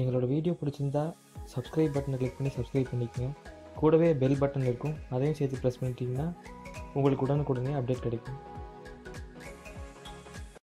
எங்களோட வீடியோ பிடிச்சிருந்தா சப்ஸ்கிரைப் பட்டனை கிளிக் பண்ணி சப்ஸ்கிரைப் பண்ணிக்கோங்க. கூடவே பெல் பட்டன் இருக்கும். அதையும் சேர்த்து ப்ரெஸ் பண்ணிட்டீங்கன்னா உங்களுக்கு உடனுக்குடனே அப்டேட் கிடைக்கும்.